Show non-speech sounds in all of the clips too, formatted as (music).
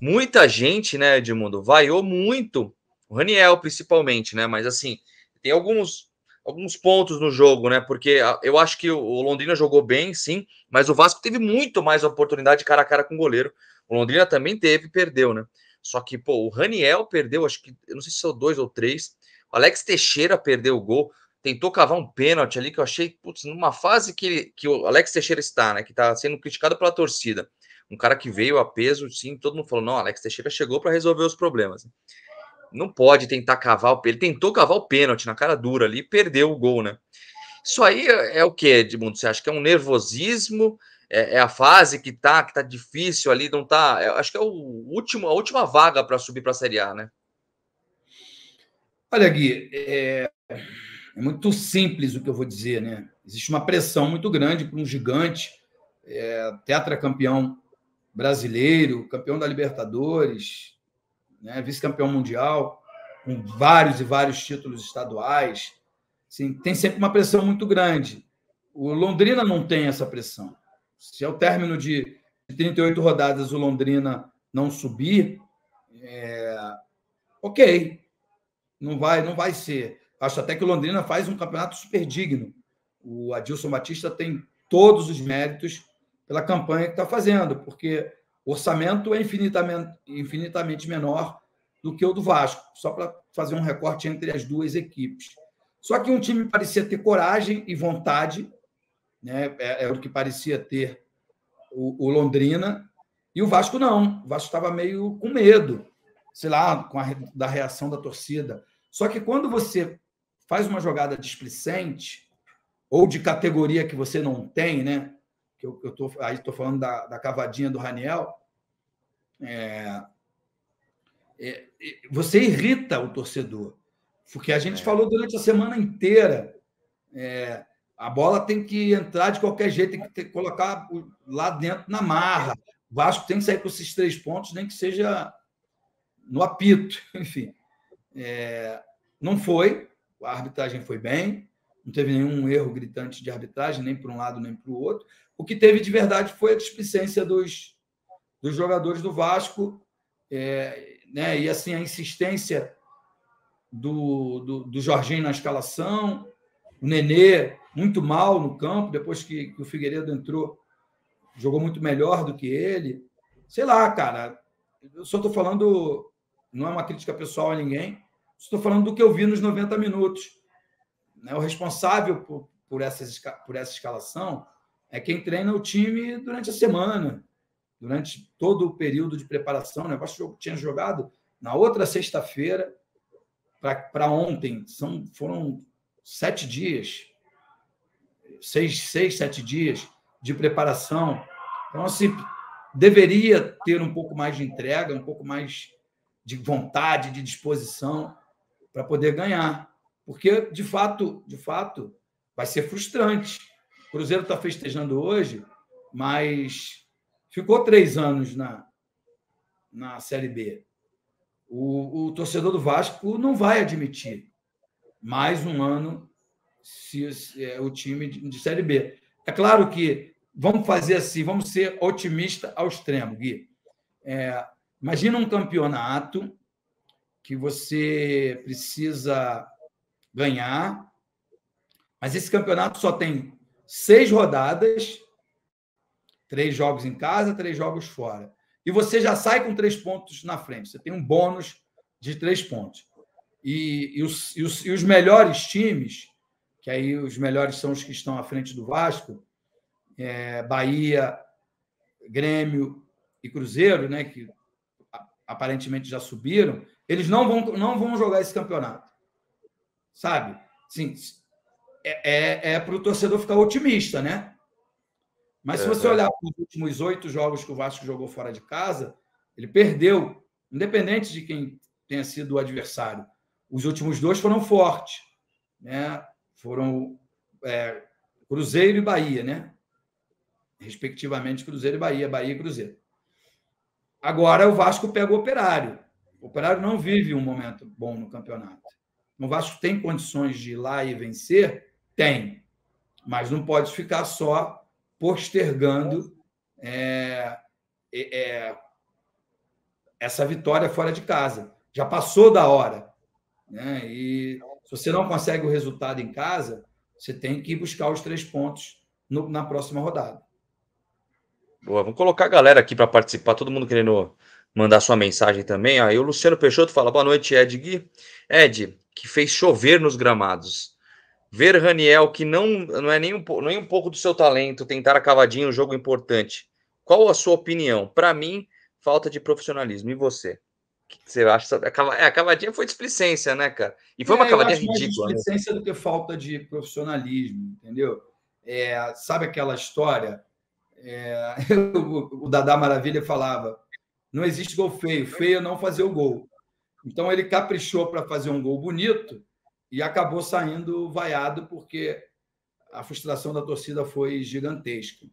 muita gente, né, Edmundo, vaiou muito o Raniel, principalmente, né? Mas assim, tem alguns alguns pontos no jogo, né? Porque eu acho que o Londrina jogou bem, sim, mas o Vasco teve muito mais oportunidade cara a cara com o goleiro. O Londrina também teve, perdeu, né? Só que, pô, o Raniel perdeu, acho que, eu não sei se são dois ou três. O Alex Teixeira perdeu o gol, tentou cavar um pênalti ali que eu achei, putz, numa fase que, que o Alex Teixeira está, né? Que tá sendo criticado pela torcida. Um cara que veio a peso, sim, todo mundo falou: não, Alex Teixeira chegou para resolver os problemas não pode tentar cavar o Ele tentou cavar o pênalti na cara dura ali perdeu o gol, né? Isso aí é, é o que, Edmundo? Você acha que é um nervosismo? É, é, a fase que tá, que tá difícil ali, não tá. É, acho que é o último, a última vaga para subir para a Série A, né? Olha, Gui, é, é, muito simples o que eu vou dizer, né? Existe uma pressão muito grande para um gigante, é, tetracampeão brasileiro, campeão da Libertadores, né? vice-campeão mundial, com vários e vários títulos estaduais. Assim, tem sempre uma pressão muito grande. O Londrina não tem essa pressão. Se ao término de 38 rodadas o Londrina não subir, é... ok, não vai, não vai ser. Acho até que o Londrina faz um campeonato super digno. O Adilson Batista tem todos os méritos pela campanha que está fazendo, porque o orçamento é infinitamente, infinitamente menor do que o do Vasco, só para fazer um recorte entre as duas equipes. Só que um time parecia ter coragem e vontade, né? é, é o que parecia ter o, o, Londrina, e o Vasco não. O Vasco estava meio com medo, sei lá, com a, da reação da torcida. Só que quando você faz uma jogada displicente, ou de categoria que você não tem, né? Que eu, eu tô, aí estou falando da, da cavadinha do Raniel, é, é, você irrita o torcedor. Porque a gente é. falou durante a semana inteira. É, a bola tem que entrar de qualquer jeito, tem que ter, colocar lá dentro na marra. O Vasco tem que sair com esses três pontos, nem que seja no apito. (laughs) Enfim, é, não foi. A arbitragem foi bem, não teve nenhum erro gritante de arbitragem, nem para um lado nem para o outro. O que teve de verdade foi a displicência dos, dos jogadores do Vasco, é, né? e assim a insistência do, do, do, Jorginho na escalação, o Nenê muito mal no campo, depois que, que o Figueiredo entrou, jogou muito melhor do que ele. Sei lá, cara, eu só estou falando, não é uma crítica pessoal a ninguém, estou falando do que eu vi nos 90 minutos. Né? O responsável por, por, essa, por essa escalação é quem treina o time durante a semana, durante todo o período de preparação. Né? O tinha jogado na outra sexta-feira para ontem. São, foram sete dias, seis, seis, sete dias de preparação. Então, assim, deveria ter um pouco mais de entrega, um pouco mais de vontade, de disposição para poder ganhar. Porque, de fato, de fato, vai ser frustrante Cruzeiro está festejando hoje, mas ficou três anos na, na Série B. O, o torcedor do Vasco não vai admitir mais um ano se, se é, o time de, de Série B. É claro que vamos fazer assim, vamos ser otimista ao extremo, Gui. É, imagina um campeonato que você precisa ganhar, mas esse campeonato só tem seis rodadas, três jogos em casa, três jogos fora. E você já sai com três pontos na frente. Você tem um bônus de três pontos. E, e, os, e, os, e os melhores times, que aí os melhores são os que estão à frente do Vasco, é, Bahia, Grêmio e Cruzeiro, né, que aparentemente já subiram, eles não vão, não vão jogar esse campeonato. Sabe? Sim, é, é, é para o torcedor ficar otimista, né? Mas se você olhar os últimos oito jogos que o Vasco jogou fora de casa, ele perdeu, independente de quem tenha sido o adversário. Os últimos dois foram fortes, né? Foram é, Cruzeiro e Bahia, né? Respectivamente, Cruzeiro e Bahia, Bahia e Cruzeiro. Agora o Vasco pega o Operário. O Operário não vive um momento bom no campeonato. O Vasco tem condições de ir lá e vencer, tem, mas não pode ficar só postergando é, é, essa vitória fora de casa. Já passou da hora. Né? E se você não consegue o resultado em casa, você tem que buscar os três pontos no, na próxima rodada. Boa, vamos colocar a galera aqui para participar, todo mundo querendo mandar sua mensagem também. Aí o Luciano Peixoto fala: boa noite, Ed Gui. Ed, que fez chover nos gramados. Ver Raniel, que não, não é nem um, nem um pouco do seu talento, tentar a cavadinha um jogo importante. Qual a sua opinião? Para mim, falta de profissionalismo. E você? O que você acha? É, a cavadinha foi displicência, né, cara? E foi é, uma cavadinha ridícula. Mais né? displicência né? do que falta de profissionalismo, entendeu? É, sabe aquela história? É, (laughs) o, o Dadá Maravilha falava: não existe gol feio, feio é não fazer o gol. Então ele caprichou para fazer um gol bonito e acabou saindo vaiado porque a frustração da torcida foi gigantesca.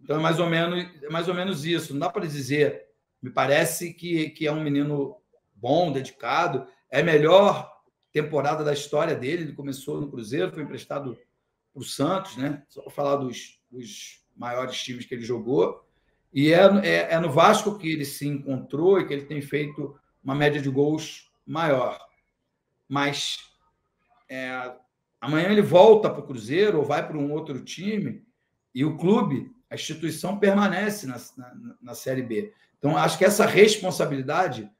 Então é mais ou menos, é mais ou menos isso. Não dá para dizer. Me parece que, que é um menino bom, dedicado. É a melhor temporada da história dele. Ele começou no Cruzeiro, foi emprestado para o Santos, né? Só para falar dos, dos maiores times que ele jogou. E é, é, é, no Vasco que ele se encontrou e que ele tem feito uma média de gols maior. Mas é, amanhã ele volta para o Cruzeiro ou vai para um outro time e o clube, a instituição permanece na, na, na Série B. Então, acho que essa responsabilidade,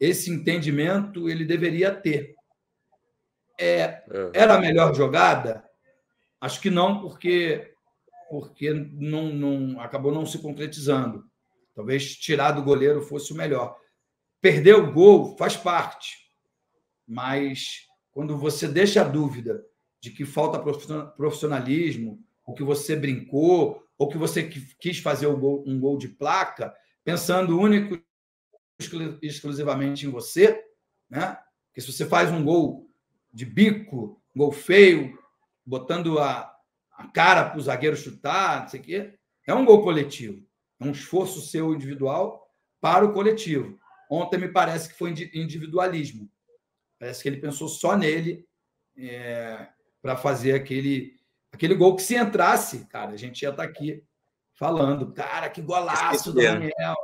esse entendimento, ele deveria ter. É, é. era a melhor jogada? Acho que não, porque, porque não, não acabou não se concretizando. Talvez tirar do goleiro fosse o melhor. Perder o gol faz parte, mas quando você deixa a dúvida de que falta profissionalismo, ou que você brincou, ou que você quis fazer um gol, um gol de placa, pensando único exclusivamente em você, né? Porque se você faz um gol de bico, um gol feio, botando a, a cara para o zagueiro chutar, não sei o quê, é um gol coletivo. É um esforço seu individual para o coletivo. Ontem me parece que foi individualismo. Parece que ele pensou só nele é, para fazer aquele, aquele gol que se entrasse, cara, a gente ia estar tá aqui falando, cara, que golaço do Daniel.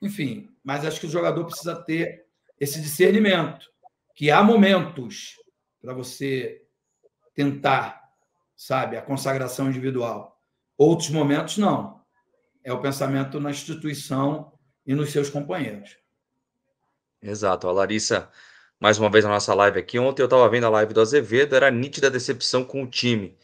Enfim, mas acho que o jogador precisa ter esse discernimento, que há momentos para você tentar, sabe, a consagração individual. Outros momentos não. É o pensamento na instituição e nos seus companheiros. Exato. A Larissa mais uma vez na nossa live aqui. Ontem eu estava vendo a live do Azevedo, era nítida decepção com o time.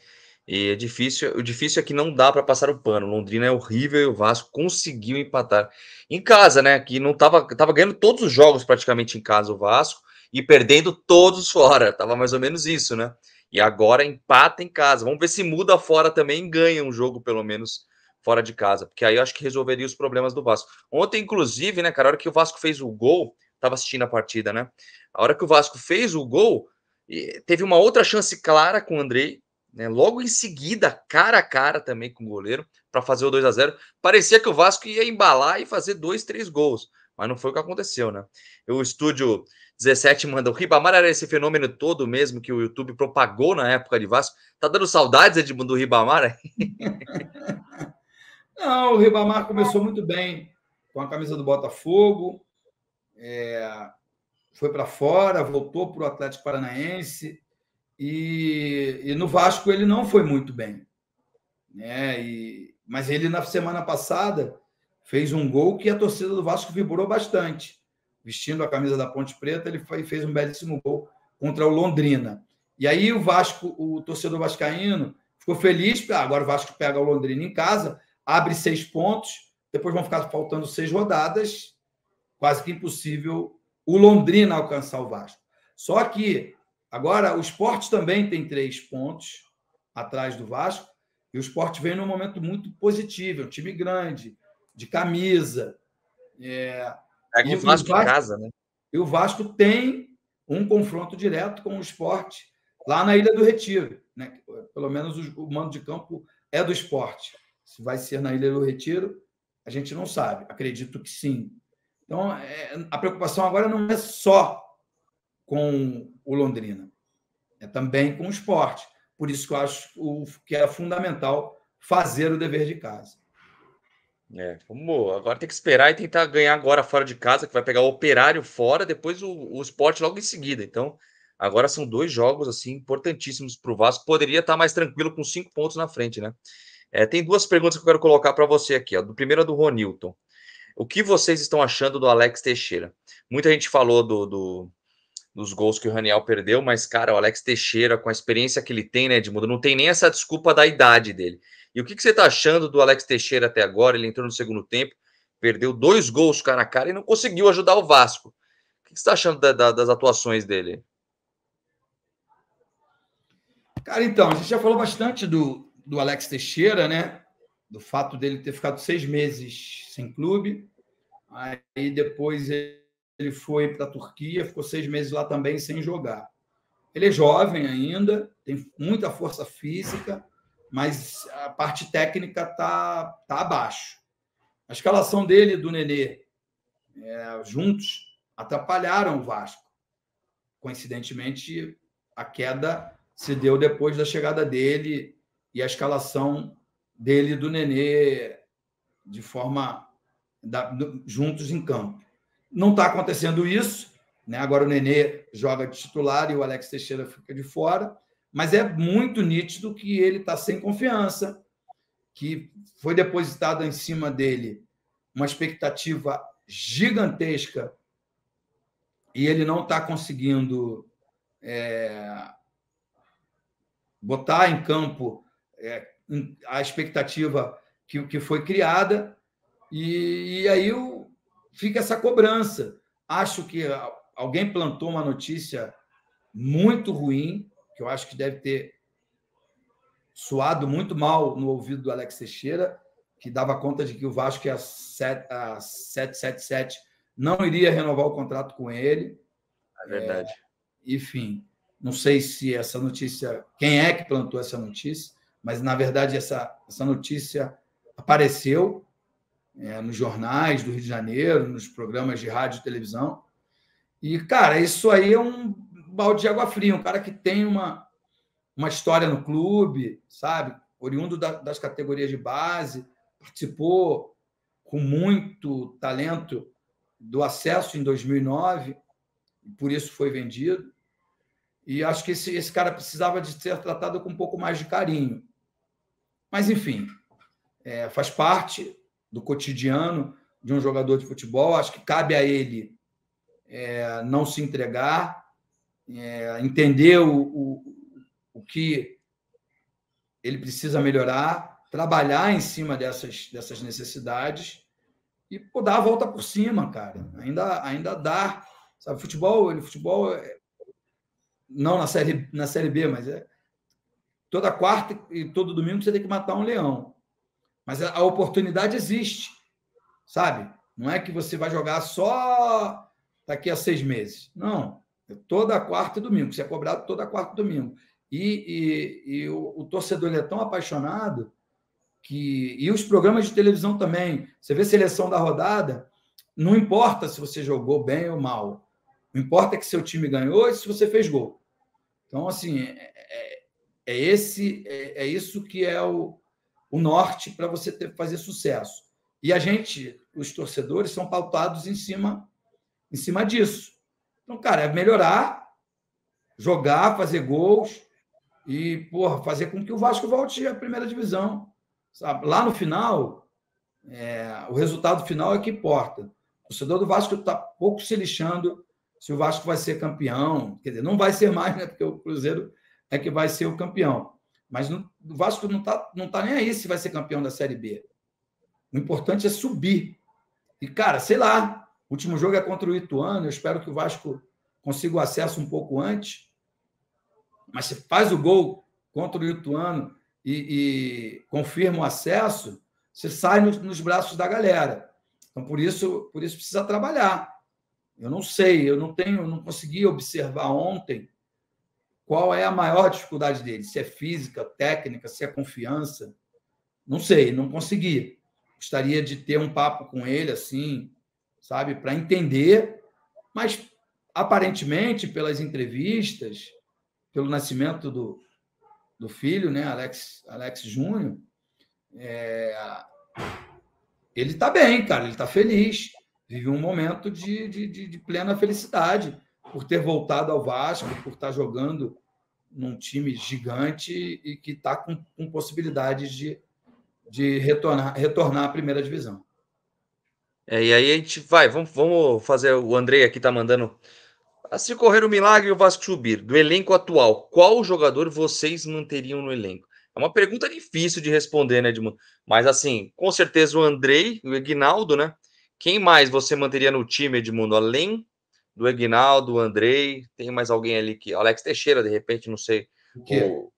E é difícil, o difícil é que não dá para passar o pano. Londrina é horrível e o Vasco conseguiu empatar em casa, né? Que não tava, tava ganhando todos os jogos praticamente em casa o Vasco e perdendo todos fora. Tava mais ou menos isso, né? E agora empata em casa. Vamos ver se muda fora também ganha um jogo pelo menos fora de casa, porque aí eu acho que resolveria os problemas do Vasco. Ontem, inclusive, né, cara, a hora que o Vasco fez o gol, tava assistindo a partida, né? A hora que o Vasco fez o gol, teve uma outra chance clara com o Andrei, né? Logo em seguida, cara a cara também com o goleiro, para fazer o 2 a 0 Parecia que o Vasco ia embalar e fazer dois, três gols, mas não foi o que aconteceu, né? O estúdio 17 manda. O Ribamar era esse fenômeno todo mesmo que o YouTube propagou na época de Vasco. Tá dando saudades, Edmundo, do Ribamar? (laughs) Não, o Ribamar começou muito bem com a camisa do Botafogo. É, foi para fora, voltou para o Atlético Paranaense e, e, no Vasco ele não foi muito bem. Né? E, mas ele, na semana passada, fez um gol que a torcida do Vasco vibrou bastante. Vestindo a camisa da Ponte Preta, ele foi, fez um belíssimo gol contra o Londrina. E aí o Vasco, o torcedor vascaíno, ficou feliz. Ah, agora o Vasco pega o Londrina em casa, abre seis pontos, depois vão ficar faltando seis rodadas, quase que impossível o Londrina alcançar o Vasco. Só que agora o esporte também tem três pontos atrás do Vasco, e o esporte vem num momento muito positivo, é um time grande, de camisa. É, é com o Vasco, Vasco em casa, né? E o Vasco tem um confronto direto com o esporte lá na Ilha do Retiro. Né? Pelo menos o mando de campo é do esporte. Se vai ser na Ilha do Retiro, a gente não sabe. Acredito que sim. Então, é, a preocupação agora não é só com o Londrina, é também com o esporte. Por isso que eu acho que é fundamental fazer o dever de casa. É, vamos, agora tem que esperar e tentar ganhar agora fora de casa, que vai pegar o Operário fora, depois o, o Sport logo em seguida. Então, agora são dois jogos assim importantíssimos para o Vasco. Poderia estar mais tranquilo com cinco pontos na frente, né? É, tem duas perguntas que eu quero colocar para você aqui. Ó. Do primeiro é do Ronilton. O que vocês estão achando do Alex Teixeira? Muita gente falou do, do dos gols que o Raniel perdeu, mas, cara, o Alex Teixeira, com a experiência que ele tem, né, Edmundo, não tem nem essa desculpa da idade dele. E o que, que você está achando do Alex Teixeira até agora? Ele entrou no segundo tempo, perdeu dois gols cara a cara e não conseguiu ajudar o Vasco. O que, que você está achando da, da, das atuações dele? Cara, então, a gente já falou bastante do, do Alex Teixeira, né? Do fato dele ter ficado seis meses sem clube. Aí depois ele foi para a Turquia, ficou seis meses lá também sem jogar. Ele é jovem ainda, tem muita força física, mas a parte técnica está tá abaixo. A escalação dele e do Nenê é, juntos atrapalharam o Vasco. Coincidentemente, a queda se deu depois da chegada dele e a escalação dele e do Nenê de forma da, juntos em campo. Não está acontecendo isso. Né? Agora o Nenê joga de titular e o Alex Teixeira fica de fora mas é muito nítido que ele está sem confiança, que foi depositada em cima dele uma expectativa gigantesca e ele não está conseguindo é, botar em campo é, a expectativa que, que foi criada e, e aí fica essa cobrança. Acho que alguém plantou uma notícia muito ruim que eu acho que deve ter suado muito mal no ouvido do Alex Teixeira, que dava conta de que o Vasco e a 777 não iria renovar o contrato com ele. É verdade. É, enfim, não sei se essa notícia, quem é que plantou essa notícia, mas na verdade essa, essa notícia apareceu é, nos jornais do Rio de Janeiro, nos programas de rádio e televisão. E, cara, isso aí é um balde de água fria, um cara que tem uma, uma história no clube, sabe? Oriundo da, das categorias de base, participou com muito talento do acesso em 2009, por isso foi vendido. E acho que esse, esse cara precisava de ser tratado com um pouco mais de carinho. Mas, enfim, é, faz parte do cotidiano de um jogador de futebol. Acho que cabe a ele é, não se entregar, é, entender o, o, o que ele precisa melhorar, trabalhar em cima dessas, dessas necessidades e pô, dar a volta por cima, cara. Ainda, ainda dá. Sabe, futebol, ele, futebol é, não na série, na série B, mas é toda quarta e todo domingo você tem que matar um leão. Mas a, oportunidade existe, sabe? Não é que você vai jogar só daqui a seis meses. Não. Toda quarta e domingo. Você é cobrado toda quarta e domingo. E, e, e o, o, torcedor é tão apaixonado que. E os programas de televisão também. Você vê seleção da rodada, não importa se você jogou bem ou mal. Não importa que seu time ganhou e se você fez gol. Então, assim, é, é, é esse, é, é, isso que é o, o norte para você ter, fazer sucesso. E a gente, os torcedores, são pautados em cima, em cima disso. Então, cara, é melhorar, jogar, fazer gols e, porra, fazer com que o Vasco volte à primeira divisão. Sabe? Lá no final, é, o resultado final é que importa. O torcedor do Vasco está pouco se lixando se o Vasco vai ser campeão. Quer dizer, não vai ser mais, né? Porque o Cruzeiro é que vai ser o campeão. Mas não, o Vasco não está não tá nem aí se vai ser campeão da Série B. O importante é subir. E, cara, sei lá, o último jogo é contra o Ituano. Eu espero que o Vasco consiga o acesso um pouco antes. Mas se faz o gol contra o Ituano e, e confirma o acesso, você sai nos, nos braços da galera. Então, por isso, por isso precisa trabalhar. Eu não sei, eu não tenho, não consegui observar ontem qual é a maior dificuldade dele, se é física, técnica, se é confiança. Não sei, não consegui. Gostaria de ter um papo com ele assim, sabe? Para entender, mas aparentemente, pelas entrevistas, pelo nascimento do, do filho, né, Alex, Alex Júnior, é, ele está bem, cara, ele está feliz, vive um momento de, de, de, de, plena felicidade por ter voltado ao Vasco, por estar jogando num time gigante e que está com, com possibilidades de, de retornar, retornar à primeira divisão. É, e aí a gente vai, vamos, vamos fazer. O Andrei aqui tá mandando. Ah, se correr o milagre o Vasco subir, do elenco atual, qual jogador vocês manteriam no elenco? É uma pergunta difícil de responder, né, Edmundo? Mas assim, com certeza o Andrei, o Egnaldo, né? Quem mais você manteria no time, Edmundo? Além do Egnaldo, o Andrei, tem mais alguém ali que. Alex Teixeira, de repente, não sei. O...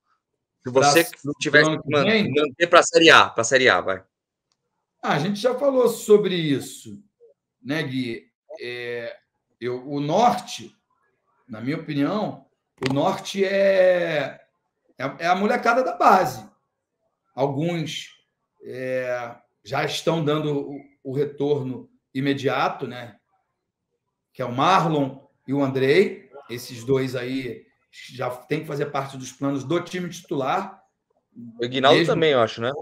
Se você pra, tivesse que manter, para a Série A, para a Série A, vai. Ah, a gente já falou sobre isso, né, Gui? É, eu, o norte, na minha opinião, o norte é, é, é a molecada da base. Alguns é, já estão dando o, o, retorno imediato, né? Que é o Marlon e o Andrei. Esses dois aí já tem que fazer parte dos planos do time titular. O Ignaldo mesmo... também, eu acho, né?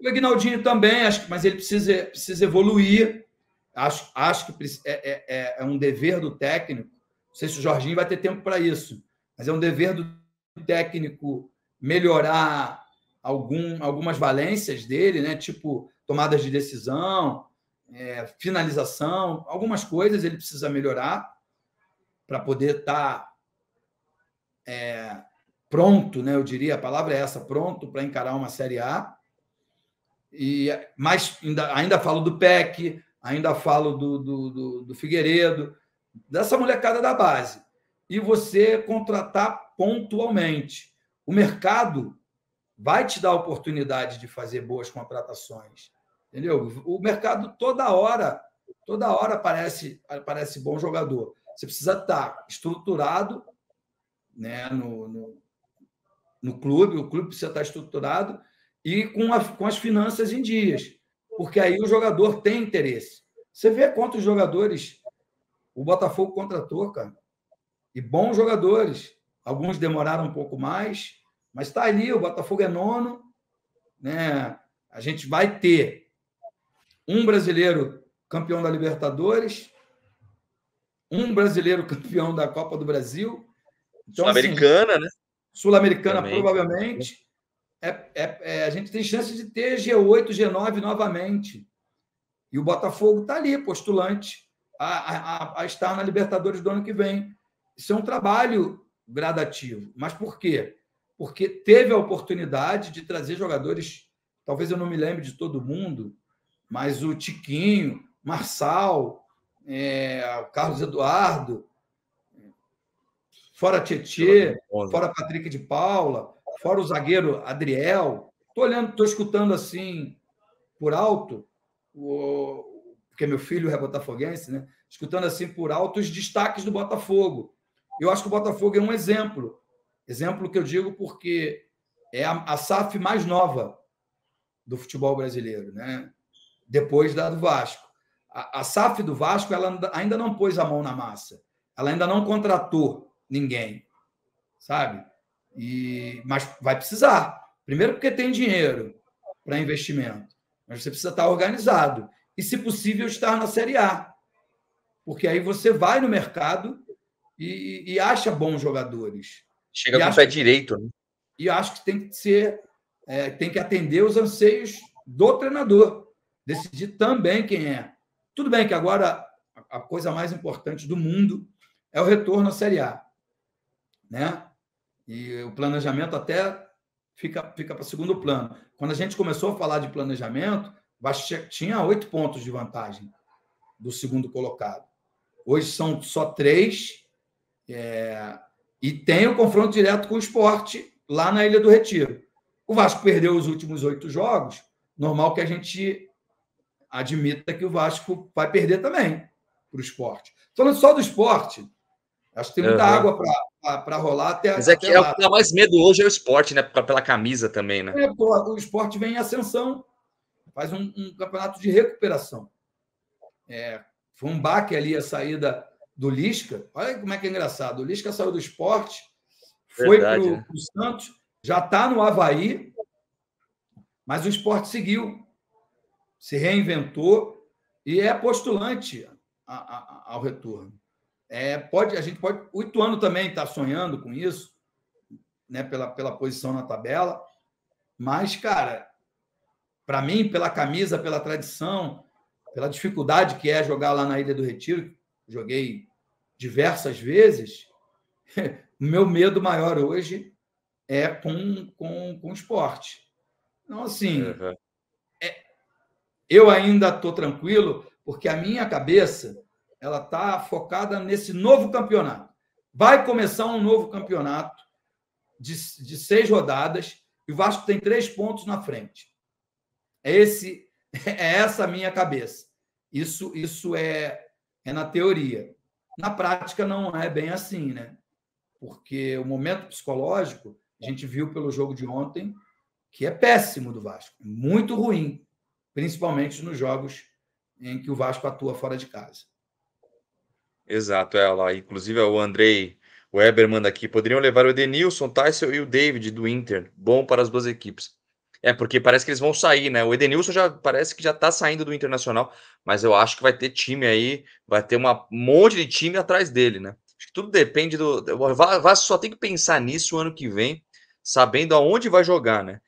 O Agnaldinho também, acho, mas ele precisa, precisa evoluir. Acho, acho que é, é, é, é um dever do técnico. Não sei se o Jorginho vai ter tempo para isso, mas é um dever do técnico melhorar algum, algumas valências dele, né? tipo tomadas de decisão, é, finalização, algumas coisas ele precisa melhorar para poder estar tá, é, pronto, né? Eu diria, a palavra é essa, pronto para encarar uma Série A. E, mas ainda, ainda falo do PEC, ainda falo do, do, do, do Figueiredo, dessa molecada da base. E você contratar pontualmente. O mercado vai te dar a oportunidade de fazer boas contratações. Entendeu? O mercado toda hora, toda hora aparece, aparece bom jogador. Você precisa estar estruturado né, no, no, no clube, o clube precisa estar estruturado e com, a, com as finanças em dias, porque aí o jogador tem interesse. Você vê quantos jogadores o Botafogo contratou, cara, e bons jogadores. Alguns demoraram um pouco mais, mas está ali. O Botafogo é nono, né? A gente vai ter um brasileiro campeão da Libertadores, um brasileiro (laughs) campeão da Copa do Brasil. Então, Sul-Americana, assim, né? Sul-Americana, provavelmente é, é, é, a gente tem chance de ter G8, G9 novamente. E o Botafogo está ali, postulante, a, a, a, estar na Libertadores do ano que vem. Isso é um trabalho gradativo. Mas por quê? Porque teve a oportunidade de trazer jogadores, talvez eu não me lembre de todo mundo, mas o Tiquinho, Marçal, é, Carlos Eduardo, fora Tietê, fora Patrick de Paula, fora o zagueiro Adriel. Estou olhando, estou escutando assim por alto, o, porque meu filho é botafoguense, né? Escutando assim por alto os destaques do Botafogo. Eu acho que o Botafogo é um exemplo. Exemplo que eu digo porque é a, a SAF mais nova do futebol brasileiro, né? Depois da do Vasco. A, a SAF do Vasco ela ainda não pôs a mão na massa. Ela ainda não contratou ninguém, sabe? E, mas vai precisar. Primeiro, porque tem dinheiro para investimento, mas você precisa estar organizado. E, se possível, estar na Série A. Porque aí você vai no mercado e, e acha bons jogadores. Chega e com o pé direito. Né? E acho que tem que ser, é, tem que atender os anseios do treinador. Decidir também quem é. Tudo bem que agora a coisa mais importante do mundo é o retorno à Série A. Né? E o planejamento até fica, fica para segundo plano. Quando a gente começou a falar de planejamento, tinha oito pontos de vantagem do segundo colocado. Hoje são só três. É, e tem o confronto direto com o esporte lá na Ilha do Retiro. O Vasco perdeu os últimos oito jogos. Normal que a gente admita que o Vasco vai perder também para o esporte. Falando só do esporte, acho que tem muita uhum. água para rolar até. Mas é que é o que dá mais medo hoje é o esporte, né? Pela camisa também, né? É, pô, o esporte vem em ascensão, faz um, um campeonato de recuperação. É, foi um baque ali a saída do Lisca. Olha como é que é engraçado. O Lisca saiu do esporte, foi para o né? Santos, já está no Havaí, mas o esporte seguiu. Se reinventou e é postulante a, a, ao retorno. É, pode, a gente pode. O Ituano também está sonhando com isso, né, pela, pela posição na tabela. Mas, cara, para mim, pela camisa, pela tradição, pela dificuldade que é jogar lá na Ilha do Retiro, joguei diversas vezes, o (laughs) meu medo maior hoje é com, com, com esporte. Então, assim, uhum. Eu ainda estou tranquilo, porque a minha cabeça ela está focada nesse novo campeonato. Vai começar um novo campeonato de, de seis rodadas e o Vasco tem três pontos na frente. É, esse, (laughs) é essa a minha cabeça. Isso, isso é, é na teoria. Na prática, não é bem assim, né? Porque o momento psicológico, a gente viu pelo jogo de ontem, que é péssimo do Vasco, muito ruim, principalmente nos jogos em que o Vasco atua fora de casa. Exato, é lá. Inclusive, o Andrei Weber manda aqui: poderiam levar o Edenilson, Tyson e o David do Inter. Bom para as duas equipes. É, porque parece que eles vão sair, né? O Edenilson já parece que já tá saindo do Internacional, mas eu acho que vai ter time aí, vai ter uma, um monte de time atrás dele, né? Acho que tudo depende do. O Vasco só tem que pensar nisso o ano que vem, sabendo aonde vai jogar, né?